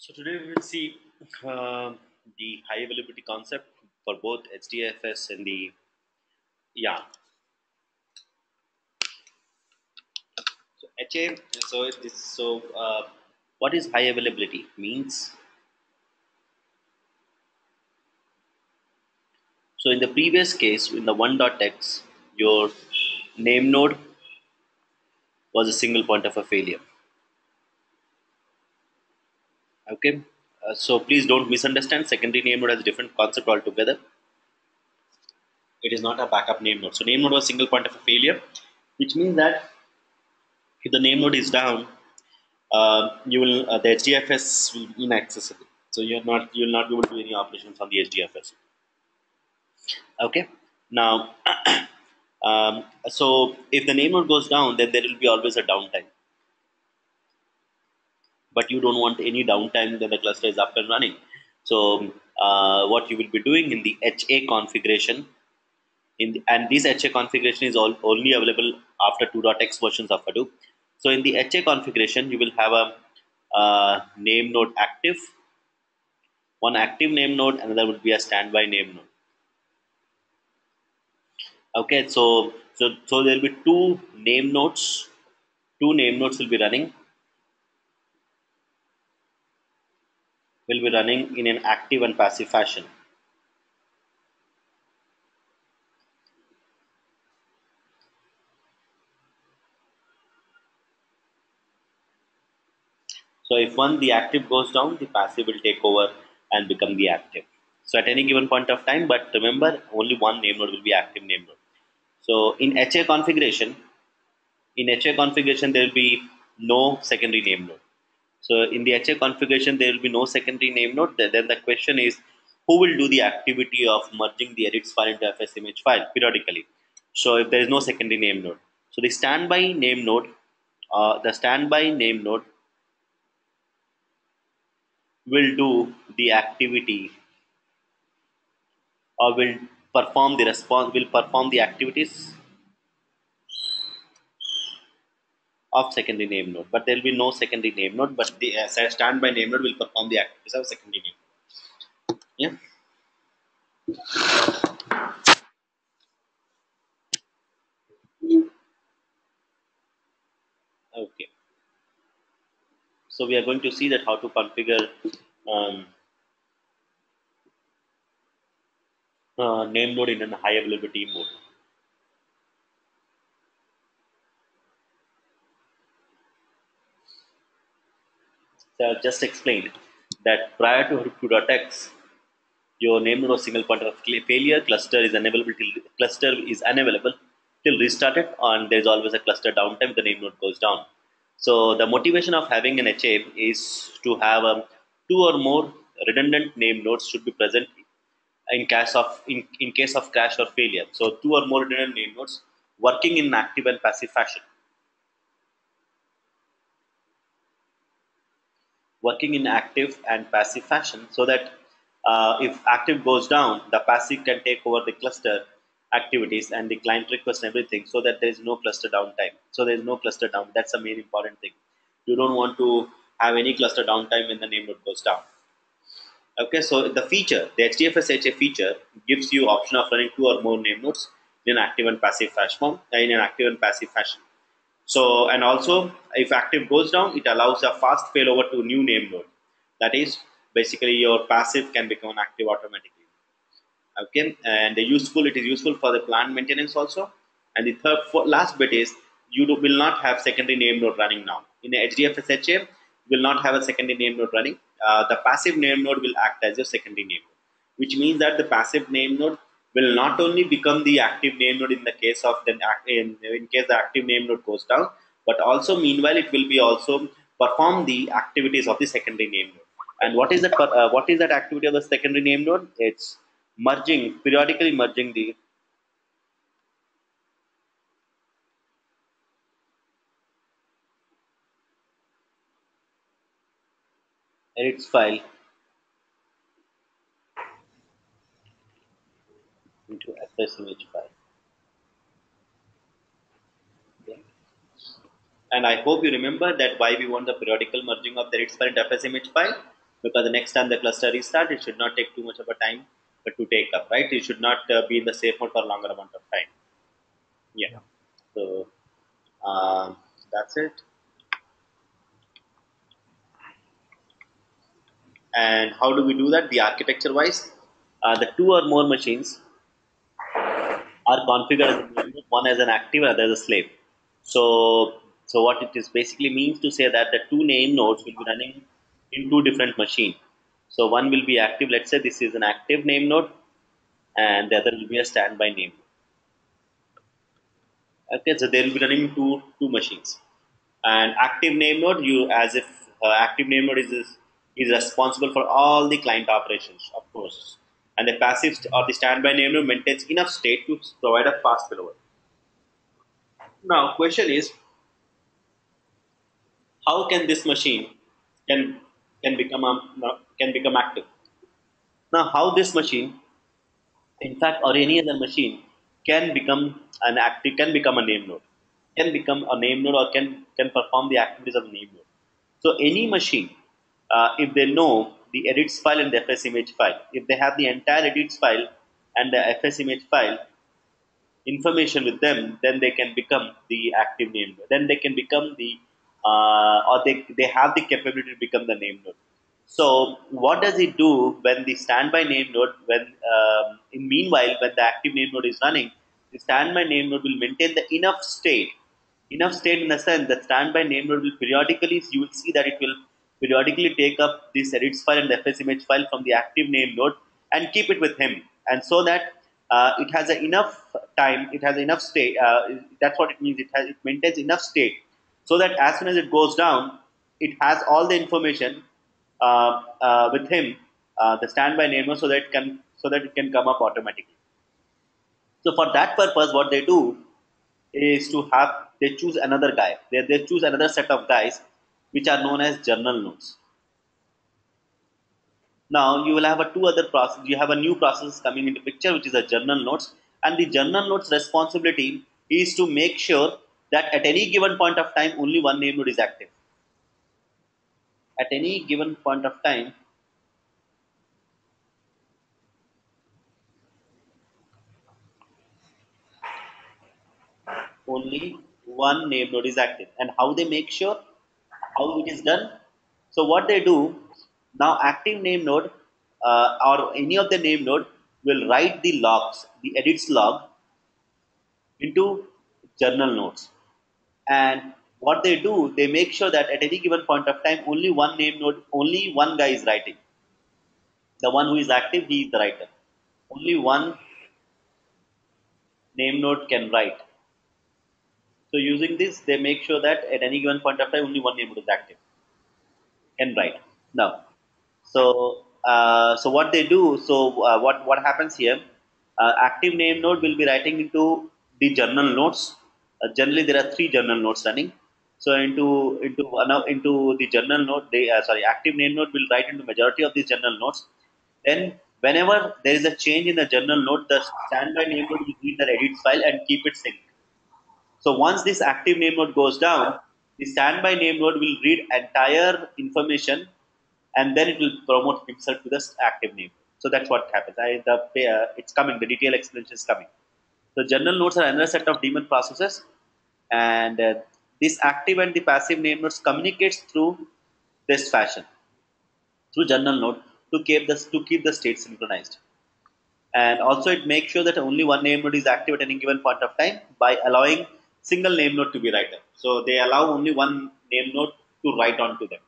So today we will see uh, the high availability concept for both HDFS and the YARN. So HA. So it is so. Uh, what is high availability means? So in the previous case, in the one.x, your name node was a single point of a failure okay. Uh, so please don't misunderstand. Secondary name node has a different concept altogether. It is not a backup name node. So name node was single point of failure which means that if the name node is down uh, you will uh, the HDFS will be inaccessible. So you're not you'll not be able to do any operations on the HDFS okay. Now um, so if the name node goes down then there will be always a downtime but you don't want any downtime when the cluster is up and running. So uh, what you will be doing in the HA configuration, in the, and this HA configuration is all, only available after 2.x versions of Hadoop. So in the HA configuration, you will have a name node active, one active name node, another will be a standby name node. Okay, so so so there will be two name nodes. Two name nodes will be running will be running in an active and passive fashion. So if one the active goes down, the passive will take over and become the active. So at any given point of time, but remember only one name node will be active name node. So in HA configuration, in HA configuration there will be no secondary name node. So in the HA configuration, there will be no secondary name node. Then the question is, who will do the activity of merging the edits file into FS image file periodically? So if there is no secondary name node, so the standby name node, uh, the standby name node will do the activity or will perform the response, will perform the activities of secondary name node, but there will be no secondary name node, but the uh, standby name node will perform the activities of secondary name node. Yeah. Okay. So we are going to see that how to configure um, uh, name node in a high availability mode. I've just explained that prior to Hadoop 2.x, your name node single point of failure, cluster is unavailable till cluster is unavailable till restarted, and there's always a cluster downtime. The name node goes down. So the motivation of having an HA is to have um, two or more redundant name nodes should be present in case of in, in case of crash or failure. So two or more redundant name nodes working in active and passive fashion. Working in active and passive fashion so that uh, if active goes down, the passive can take over the cluster activities and the client request and everything so that there is no cluster downtime. So there is no cluster down. That's the main important thing. You don't want to have any cluster downtime when the name node goes down. Okay, so the feature, the HDFS HA feature gives you option of running two or more name nodes in an active and passive fashion, in an active and passive fashion. So, and also if active goes down, it allows a fast failover to new name node. That is basically your passive can become active automatically. Okay, and useful, it is useful for the plant maintenance also. And the third, for, last bit is you do, will not have secondary name node running now. In HDFS HA, will not have a secondary name node running. Uh, the passive name node will act as your secondary name node, which means that the passive name node will not only become the active name node in the case of the in, in case the active name node goes down, but also meanwhile it will be also perform the activities of the secondary name node. And what is that? Uh, what is that activity of the secondary name node? It's merging periodically merging the edits file FS image file. Okay. And I hope you remember that why we want the periodical merging of the into FS image file. because the next time the cluster restart, it should not take too much of a time to take up, right? It should not uh, be in the safe mode for a longer amount of time. Yeah. yeah. So um, that's it. And how do we do that? The architecture wise, uh, the two or more machines are configured as one as an active, other as a slave. So, so what it is basically means to say that the two name nodes will be running in two different machines. So one will be active. Let's say this is an active name node, and the other will be a standby name. Okay, so they will be running two two machines. And active name node, you as if uh, active name node is is responsible for all the client operations, of course. And the passive or the standby name node maintains enough state to provide a fast failover. Now, question is, how can this machine can can become a, can become active. Now, how this machine, in fact, or any other machine, can become an active, can become a name node, can become a name node, or can can perform the activities of a name node. So, any machine, uh, if they know the edits file and the fs image file, if they have the entire edits file and the fs image file information with them, then they can become the active name node. Then they can become the uh, or they, they have the capability to become the name node. So what does it do when the standby name node, when um, in meanwhile when the active name node is running, the standby name node will maintain the enough state, enough state in the sense that standby name node will periodically, you will see that it will periodically take up this edits file and the fs image file from the active name node and keep it with him, and so that uh, it has enough time, it has enough state. Uh, that's what it means. It has it maintains enough state so that as soon as it goes down, it has all the information uh, uh, with him, uh, the standby name, so that it can so that it can come up automatically. So for that purpose, what they do is to have they choose another guy. They, they choose another set of guys which are known as journal nodes. Now you will have a two other process. You have a new process coming into picture, which is a journal nodes, and the journal nodes responsibility is to make sure that at any given point of time only one name node is active. At any given point of time, only one name node is active. And how they make sure how it is done? So what they do now, active name node uh, or any of the name node will write the logs, the edits log into journal nodes and what they do, they make sure that at any given point of time, only one name node, only one guy is writing. The one who is active, he is the writer. Only one name node can write. So using this, they make sure that at any given point of time, only one node is active, and write. Now, so uh, so what they do, so uh, what what happens here? Uh, active name node will be writing into the journal nodes uh, generally there are three journal nodes running. So into into uh, into the journal node, they uh, sorry active name node will write into majority of these journal nodes. Then whenever there is a change in the journal node, the standby name node will read the edit file and keep it synced. So once this active name node goes down, the standby name node will read entire information and then it will promote himself to the active name. So that's what happens. I, the, uh, it's coming. The detailed explanation is coming. The journal nodes are another set of daemon processes, and uh, this active and the passive name nodes communicates through this fashion, through journal node to keep the to keep the state synchronized. And also, it makes sure that only one name node is active at any given point of time by allowing single name node to be written. So they allow only one name node to write onto them.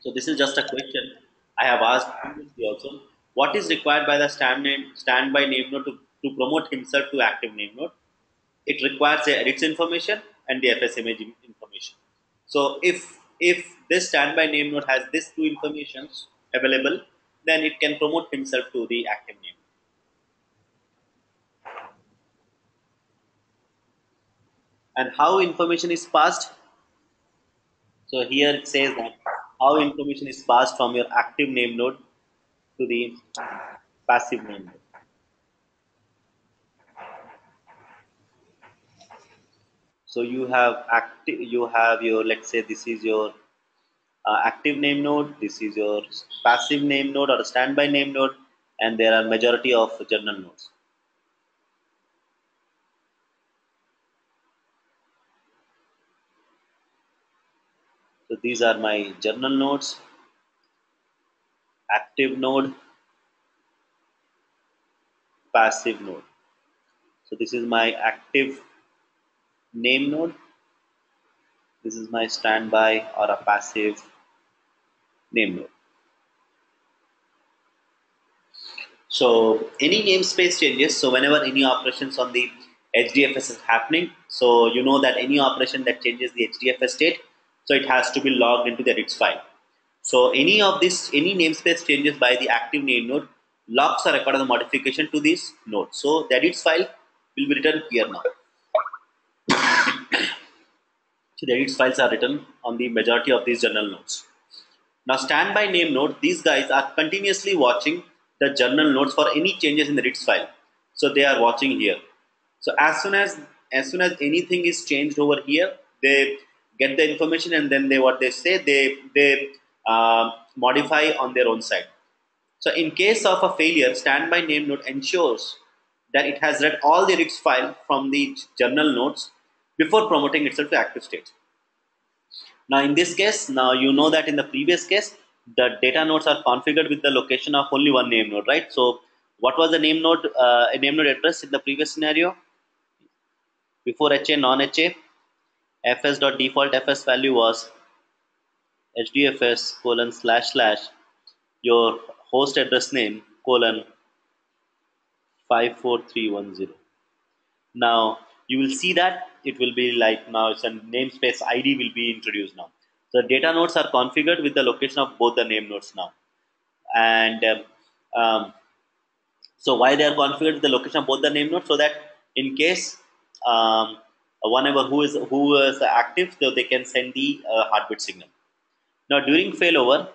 So this is just a question I have asked also what is required by the stand name, standby name node to, to promote himself to active name node? It requires the edits information and the FS image information. So if if this standby name node has these two informations available, then it can promote himself to the active name. And how information is passed? So here it says that how information is passed from your active name node to the passive name node. So you have active, you have your, let's say this is your uh, active name node, this is your passive name node or standby name node, and there are majority of journal nodes. These are my journal nodes, active node, passive node. So this is my active name node. This is my standby or a passive name node. So any namespace changes, so whenever any operations on the HDFS is happening, so you know that any operation that changes the HDFS state, so it has to be logged into the edits file. So any of this, any namespace changes by the active name node, logs are recorded the modification to this node. So the edits file will be written here now. so the edits files are written on the majority of these journal nodes. Now standby name node, these guys are continuously watching the journal nodes for any changes in the edits file. So they are watching here. So as soon as as soon as anything is changed over here, they get the information and then they what they say they they uh, modify on their own side. So in case of a failure, standby name node ensures that it has read all the edits file from the journal nodes before promoting itself to active state. Now in this case, now you know that in the previous case, the data nodes are configured with the location of only one name node, right? So what was the name node, uh, name node address in the previous scenario? Before HA, non-HA, fs dot default fs value was hdfs colon slash slash your host address name colon 54310. Now you will see that it will be like now it's a namespace ID will be introduced now. So data nodes are configured with the location of both the name nodes now. And um, um, so why they are configured with the location of both the name nodes so that in case um, whenever who is who is active so they can send the uh, heartbeat signal. Now during failover,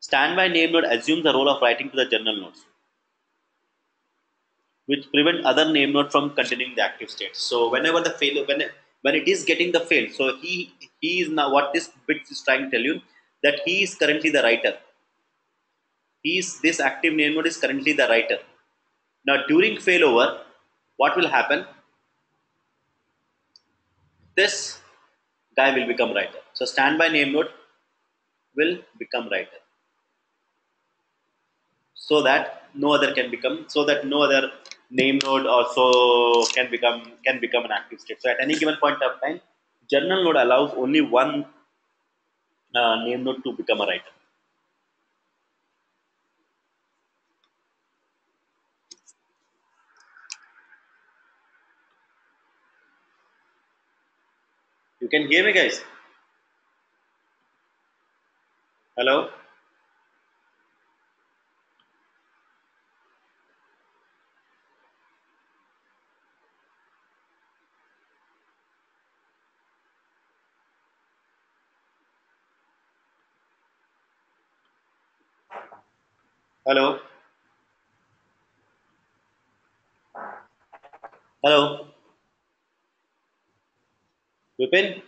standby name node assumes the role of writing to the journal nodes which prevent other name node from continuing the active state. So whenever the fail, when when it is getting the fail, so he he is now what this bit is trying to tell you that he is currently the writer. He is this active name node is currently the writer. Now during failover, what will happen? This guy will become writer. So standby name node will become writer so that no other can become so that no other name node also can become can become an active state. So at any given point of time, journal node allows only one uh, name node to become a writer. You can hear me, guys. Hello. Hello. Hello. Wir bin.